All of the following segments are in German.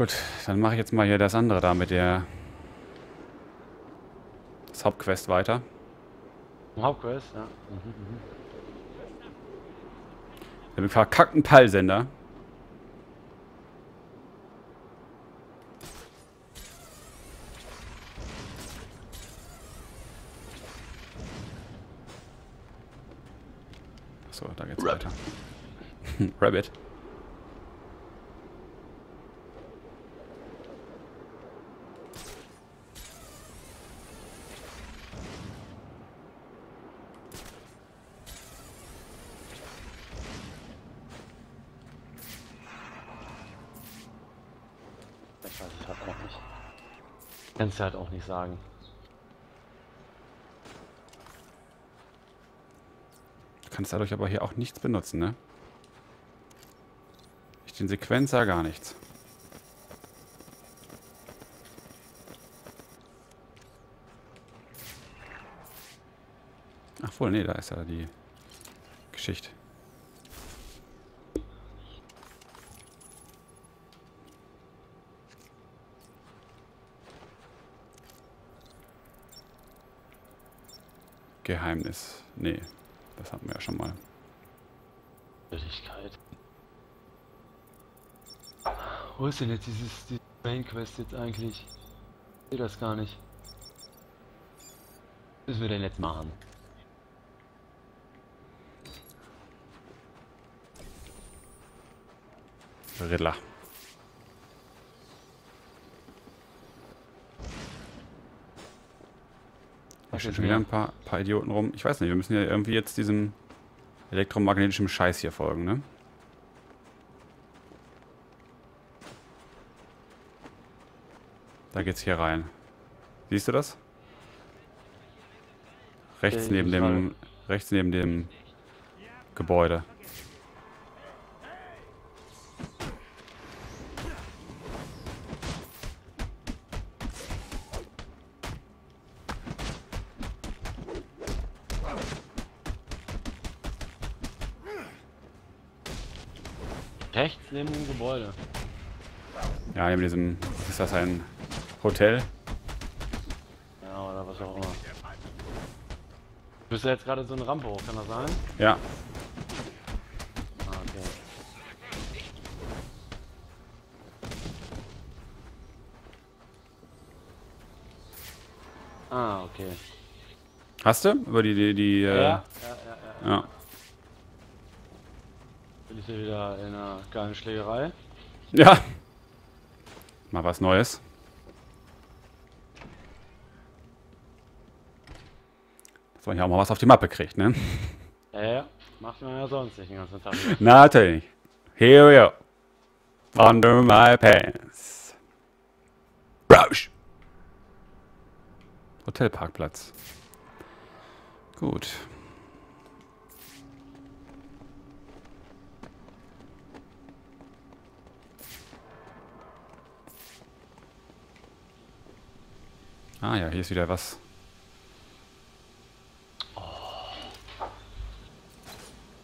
Gut, dann mache ich jetzt mal hier das andere da mit der das Hauptquest weiter. Hauptquest, ja. Mhm, mhm. Den verkackten Peilsender. So, da geht's Rabbit. weiter. Rabbit. Ich weiß es halt auch nicht. Kannst du halt auch nicht sagen. Du kannst dadurch aber hier auch nichts benutzen, ne? Ich den Sequenzer gar nichts. Ach wohl, nee, da ist ja die Geschichte. Geheimnis. Nee, das hatten wir ja schon mal. Wirklichkeit. Wo ist denn jetzt dieses die Main Quest jetzt eigentlich? Ich sehe das gar nicht. Was müssen wir denn jetzt machen? Riddler. Da Was stehen schon wieder ein paar, paar Idioten rum. Ich weiß nicht, wir müssen ja irgendwie jetzt diesem elektromagnetischen Scheiß hier folgen, ne? Da geht's hier rein. Siehst du das? Rechts Okay, neben dem rechts neben dem Gebäude. Rechts neben dem Gebäude. Ja, neben diesem ist das ein Hotel? Ja, oder was auch immer. Du bist ja jetzt gerade so eine Rampe hoch, kann das sein? Ja. Ah, okay. Ah, okay. Hast du? Über die die, die Ja, äh, ja, ja, ja. ja. Hier wieder in einer geilen Schlägerei? Ja. Mal was Neues. Dass man hier auch mal was auf die Mappe kriegt, ne? Ja, ja. Macht man ja sonst nicht den ganzen Tag. Na, natürlich. Here we go. Under my pants. Rausch. Hotelparkplatz. Gut. Ah ja, hier ist wieder was.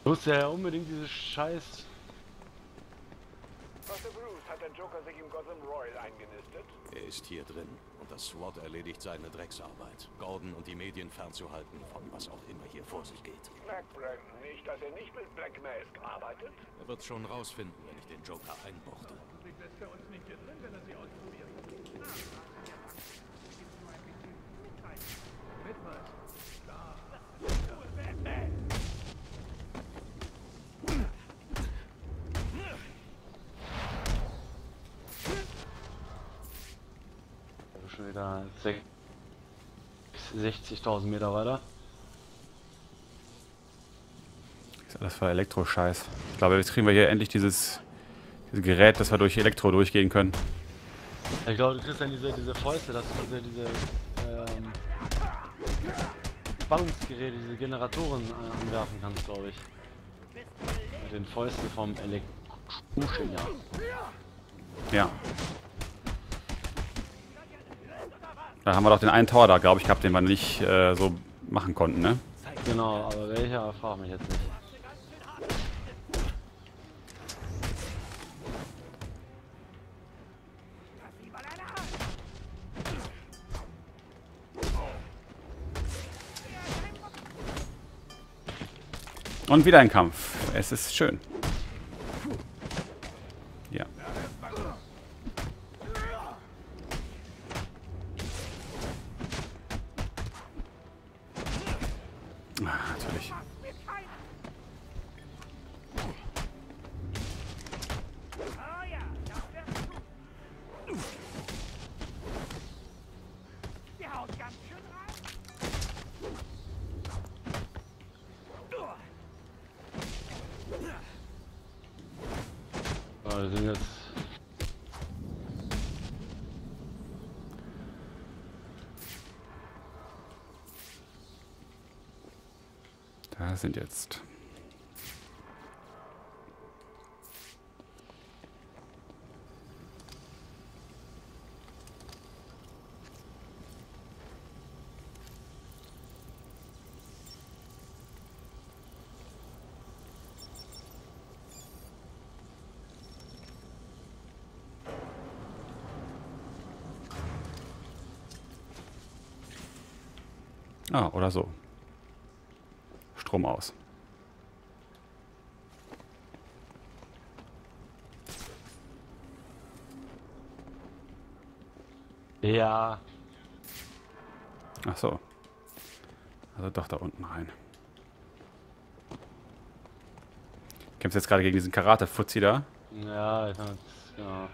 Du musst ja unbedingt dieses Scheiß. Dr. Bruce, hat der Joker sich im Gotham Royal eingenistet? Er ist hier drin und das SWAT erledigt seine Drecksarbeit. Gordon und die Medien fernzuhalten von was auch immer hier vor sich geht. Merkt Brandon nicht, dass er nicht mit Blackmails arbeitet? Er wird schon rausfinden, wenn ich den Joker einbuchte. Also schon wieder sech- 60.000 Meter weiter. Alles voll Elektroscheiß. Ich glaube, jetzt kriegen wir hier endlich dieses, dieses Gerät, dass wir durch Elektro durchgehen können. Ich glaube, du kriegst dann diese, diese Fäuste, dass du diese, diese ähm, Spannungsgeräte, diese Generatoren äh, anwerfen kannst, glaube ich. Mit den Fäusten vom Elektroschiller. Ja. Da haben wir doch den einen Tower da, glaube ich, gehabt, den wir nicht äh, so machen konnten, ne? Genau, aber welcher, frag mich jetzt nicht. Und wieder ein Kampf. Es ist schön. So, wir sind jetzt. Da sind jetzt. Ah, oder so. Strom aus. Ja. Ach so. Also doch da unten rein. Kämpfst jetzt gerade gegen diesen Karate-Fuzzi da? Ja, ich kann ja.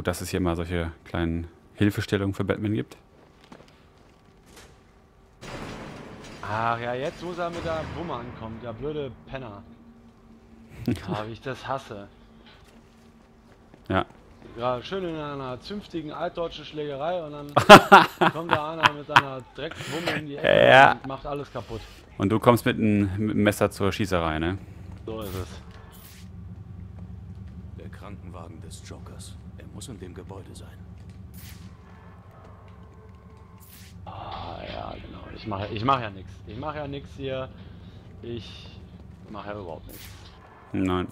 Gut, dass es hier mal solche kleinen Hilfestellungen für Batman gibt. Ach ja, jetzt muss er mit der Wumme ankommen, der blöde Penner. Wie ich das hasse. Ja. Ja, schön in einer zünftigen altdeutschen Schlägerei und dann kommt da einer mit seiner Dreckswumme in die Ecke Ja. und macht alles kaputt. Und du kommst mit einem Messer zur Schießerei, ne? So ist es. Der Krankenwagen des Jokers. Muss in dem Gebäude sein. Ah ja, genau. Ich mache ich mach ja nichts. Ich mache ja nichts hier. Ich mache ja überhaupt nichts. Nein.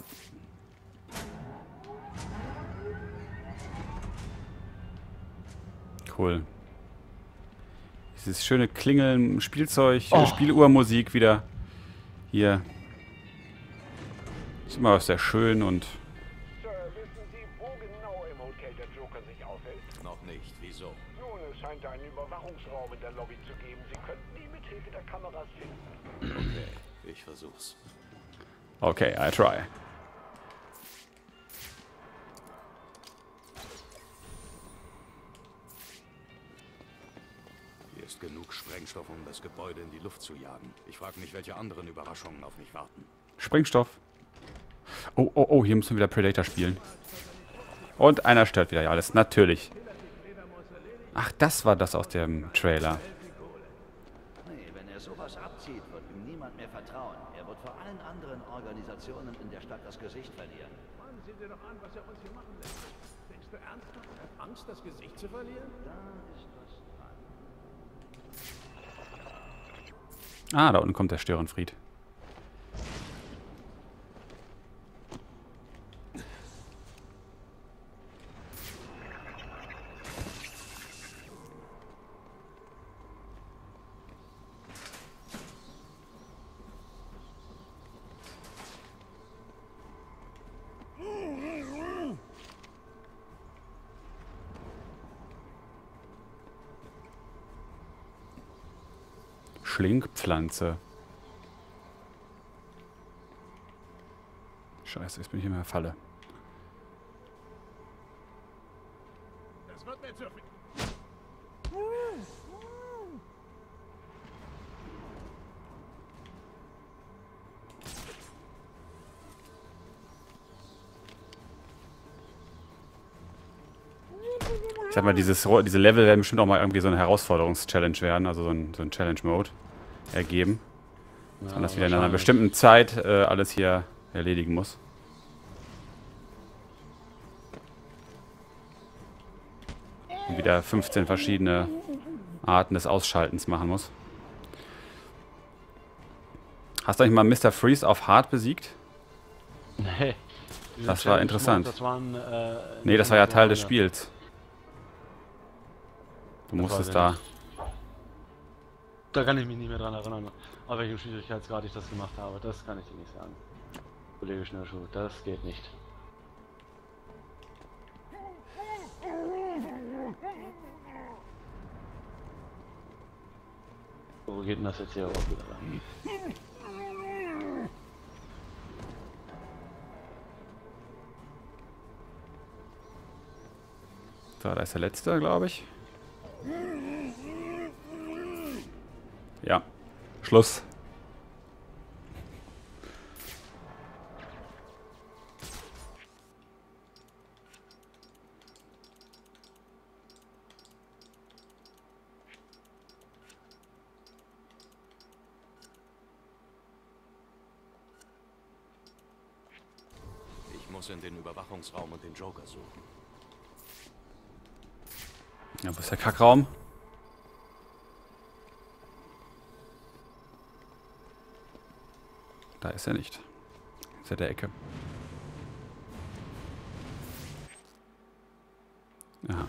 Cool. Dieses schöne Klingeln, Spielzeug, Oh. Spieluhrmusik wieder. Hier. Ist immer sehr schön und wissen Sie, wo genau im Hotel der Joker sich aufhält? Noch nicht. Wieso? Nun, es scheint einen Überwachungsraum in der Lobby zu geben. Sie könnten ihn mit Hilfe der Kameras finden. Okay, ich versuch's. okay, I try. Hier ist genug Sprengstoff, um das Gebäude in die Luft zu jagen. Ich frage mich, welche anderen Überraschungen auf mich warten. Sprengstoff. Oh, oh, oh, hier müssen wir wieder Predator spielen. Und einer stört wieder alles, natürlich. Ach, das war das aus dem Trailer. Nee, wenn er sowas abzieht, wird ihm niemand mehr vertrauen. Er wird vor allen anderen Organisationen in der Stadt das Gesicht verlieren. Mann, sieh dir doch an, was er uns hier machen lässt. Denkst du ernsthaft, er hat Angst, das Gesicht zu verlieren? Da ist was dran. Ah, da unten kommt der Störenfried. Schlingpflanze. Scheiße, jetzt bin ich in der Falle. Das wird mir zu viel. Ich sag mal, dieses, diese Level werden bestimmt auch mal irgendwie so eine Herausforderungs-Challenge werden, also so ein, so ein Challenge-Mode ergeben. Dass man das wieder in einer bestimmten Zeit äh, alles hier erledigen muss. Und wieder 15 verschiedene Arten des Ausschaltens machen muss. Hast du eigentlich mal Mr. Freeze auf Hard besiegt? Nee. Das war interessant. Das waren, äh, Nee, das war ja Teil des. Spiels. Du musstest da. Da kann ich mich nicht mehr dran erinnern, auf welchem Schwierigkeitsgrad ich das gemacht habe. Das kann ich dir nicht sagen. Kollege Schnürschuh, das geht nicht. Wo geht denn das jetzt hier auch wieder lang? So, da ist der letzte, glaube ich. Ja. Schluss. Ich muss in den Überwachungsraum und den Joker suchen. Ja, wo ist der Kackraum? Da ist er nicht. Ist er der Ecke. Aha.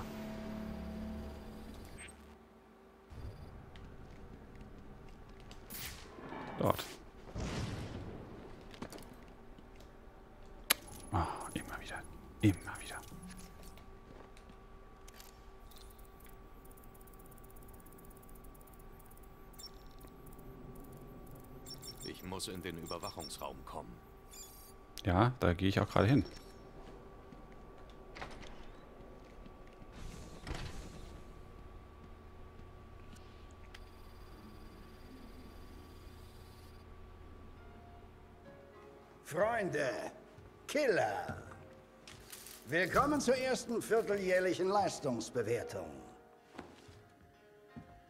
Dort. Ah, immer wieder. Immer wieder. Ich muss in den Überwachungsraum kommen. Ja, da gehe ich auch gerade hin. Freunde, Killer. Willkommen zur ersten vierteljährlichen Leistungsbewertung.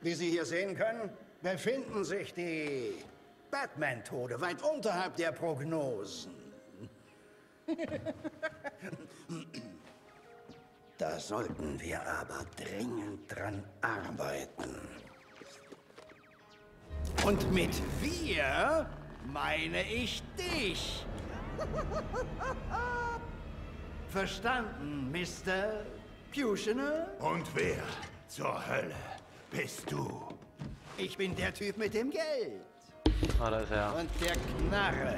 Wie Sie hier sehen können, befinden sich die Batman-Tode weit unterhalb der Prognosen. da sollten wir aber dringend dran arbeiten. Und mit wir meine ich dich. Verstanden, Mr. Pushner? Und wer zur Hölle bist du? Ich bin der Typ mit dem Geld Ah, da ist er. und der Knarre.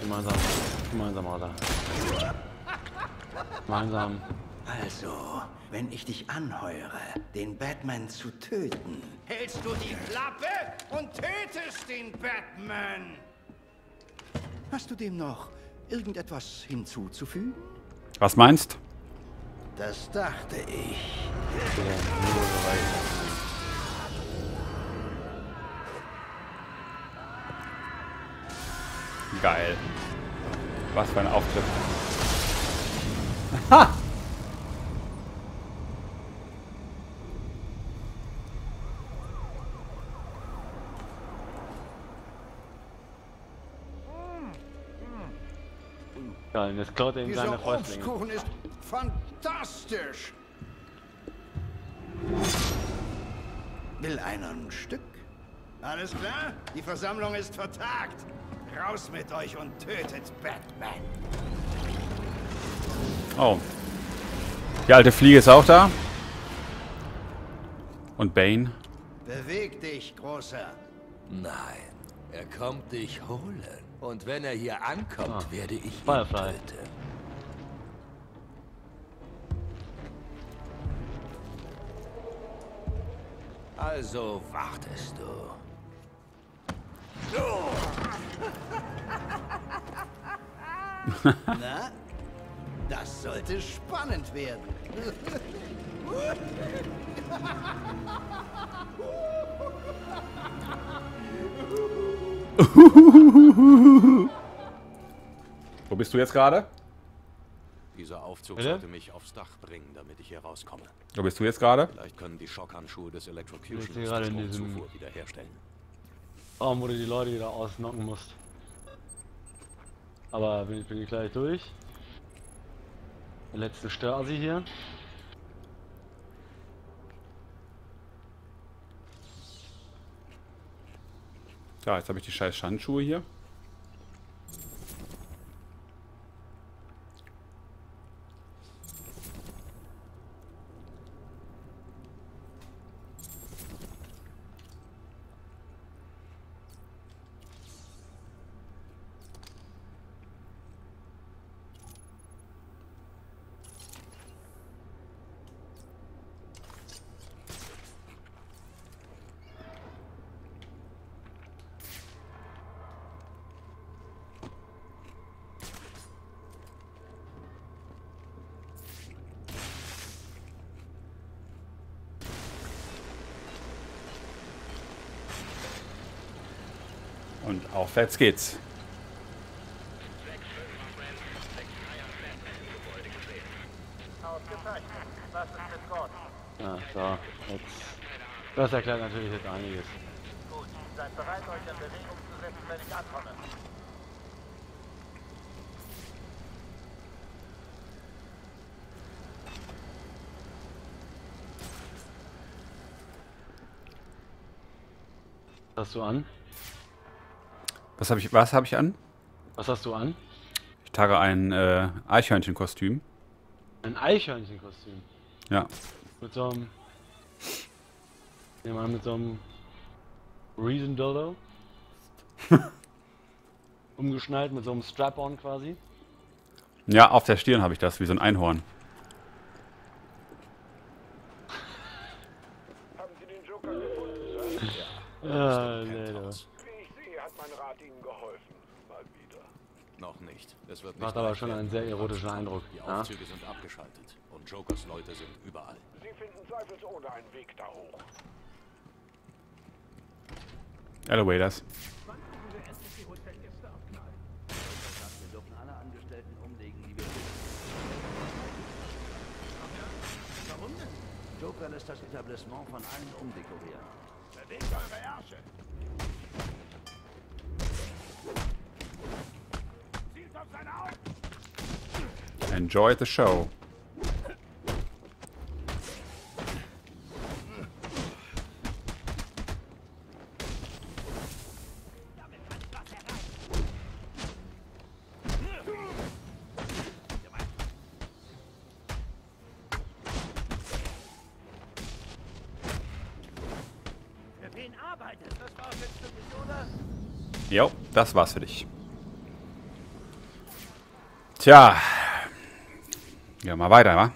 Gemeinsam. Gemeinsam, Alter. Gemeinsam. Also, wenn ich dich anheuere, den Batman zu töten, hältst du die Klappe und tötest den Batman. Hast du dem noch irgendetwas hinzuzufügen? Was meinst? Das dachte ich. Geil. Was für ein Auftritt. Geil, jetzt klaut er ihm Dieser seine Fäustlinge. Obstkuchen ist fantastisch. Will einer ein Stück? Alles klar? Die Versammlung ist vertagt. Raus mit euch und tötet Batman. Oh. Die alte Fliege ist auch da. Und Bane. Beweg dich, Großer. Nein, er kommt dich holen. Und wenn er hier ankommt, Ah, werde ich ihn Firefly. töten. Also wartest du. Na? Das sollte spannend werden. Wo bist du jetzt gerade? Dieser Aufzug Bitte? sollte mich aufs Dach bringen, damit ich hier rauskomme. Wo bist du jetzt gerade? Vielleicht können die Schockhandschuhe des bin die Stromzufuhr wiederherstellen. Raum, wo du die Leute wieder ausnocken musst. Aber bin, bin ich gleich durch. Der letzte Stasi hier. Ja, jetzt habe ich die scheiß Handschuhe hier. Aufwärts geht's. Ja, so, jetzt. Das erklärt natürlich jetzt einiges. Gut, seid bereit, euch in Bewegung zu setzen, wenn ich ankomme. Hast du an? Was habe ich, was hab ich an? Was hast du an? Ich trage ein äh, Eichhörnchenkostüm. Ein Eichhörnchenkostüm. Ja. Mit so einem. Nehmen wir mit so einem. Reason Dildo. Umgeschnallt mit so einem Strap-on quasi. Ja, auf der Stirn habe ich das, wie so ein Einhorn. Haben Sie den Joker gefunden, Sir? Ah, nee, du. Wie ich sehe, hat mein Rat Ihnen geholfen. Mal wieder. Noch nicht. Es wird nicht Macht aber schon werden. einen sehr erotischen Eindruck. Die Ja? Aufzüge sind abgeschaltet und Jokers Leute sind überall. Sie finden zweifelsohne einen Weg da hoch. Elevators. Wir dürfen alle Angestellten umlegen, die wir Warum denn? Joker lässt das Etablissement von allen umdekorieren. Bewegt eure Ärsche. Enjoy the show. Jo, das war's für dich. Tja. Ja, mal weiter, wa?